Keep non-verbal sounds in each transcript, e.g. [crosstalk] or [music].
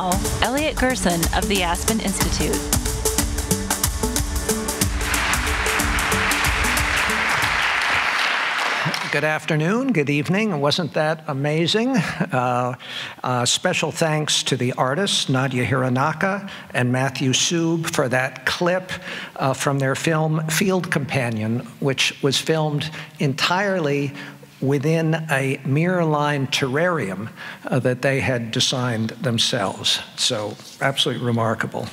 now, Elliot Gerson of the Aspen Institute. Good afternoon, good evening. Wasn't that amazing? Uh, uh, special thanks to the artists, Nadia Hironaka and Matthew Suib, for that clip uh, from their film Field Companion, which was filmed entirely within a mirror-line terrarium uh, that they had designed themselves. So absolutely remarkable.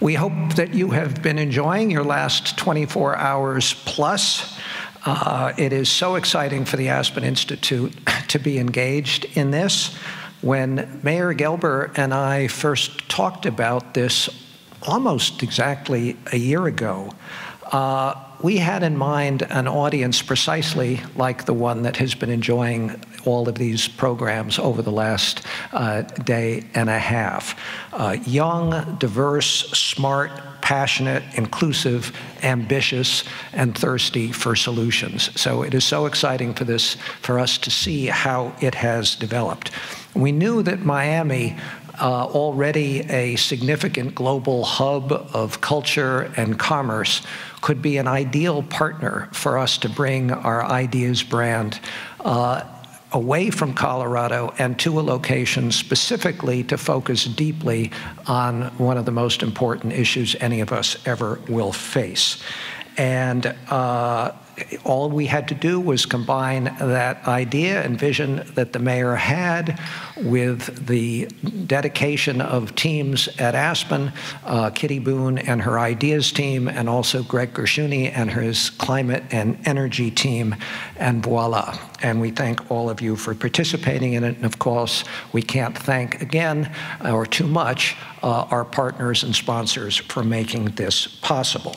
We hope that you have been enjoying your last 24 hours plus. Uh, it is so exciting for the Aspen Institute [coughs] to be engaged in this. When Mayor Gelber and I first talked about this almost exactly a year ago, uh, we had in mind an audience precisely like the one that has been enjoying all of these programs over the last uh, day and a half. Uh, young, diverse, smart, passionate, inclusive, ambitious, and thirsty for solutions. So it is so exciting for this, for us to see how it has developed. We knew that Miami uh, already a significant global hub of culture and commerce, could be an ideal partner for us to bring our ideas brand uh, away from Colorado and to a location specifically to focus deeply on one of the most important issues any of us ever will face. And uh, all we had to do was combine that idea and vision that the mayor had with the dedication of teams at Aspen, uh, Kitty Boone and her ideas team, and also Greg Gershuny and his climate and energy team, and voila. And we thank all of you for participating in it. And of course, we can't thank again or too much uh, our partners and sponsors for making this possible.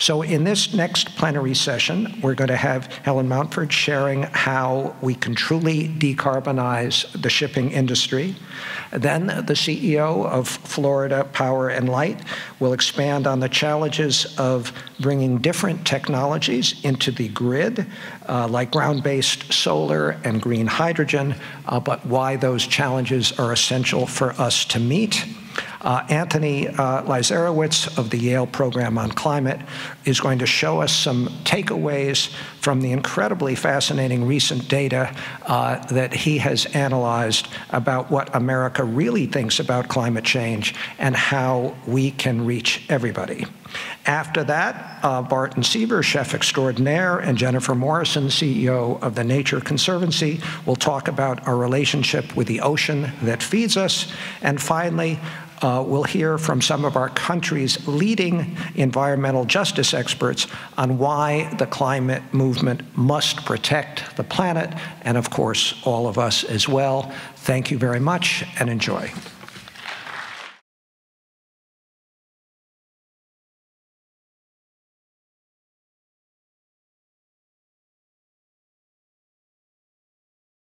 So in this next plenary session, we're going to have Helen Mountford sharing how we can truly decarbonize the shipping industry. Then the CEO of Florida Power and Light will expand on the challenges of bringing different technologies into the grid, uh, like ground-based solar and green hydrogen, uh, but why those challenges are essential for us to meet. Uh, Anthony uh, of the Yale Program on Climate is going to show us some takeaways from the incredibly fascinating recent data uh, that he has analyzed about what America really thinks about climate change and how we can reach everybody. After that, uh, Barton Seaver, chef extraordinaire, and Jennifer Morrison, CEO of the Nature Conservancy, will talk about our relationship with the ocean that feeds us. And finally, uh, we'll hear from some of our country's leading environmental justice experts on why the climate movement must protect the planet and, of course, all of us as well. Thank you very much and enjoy.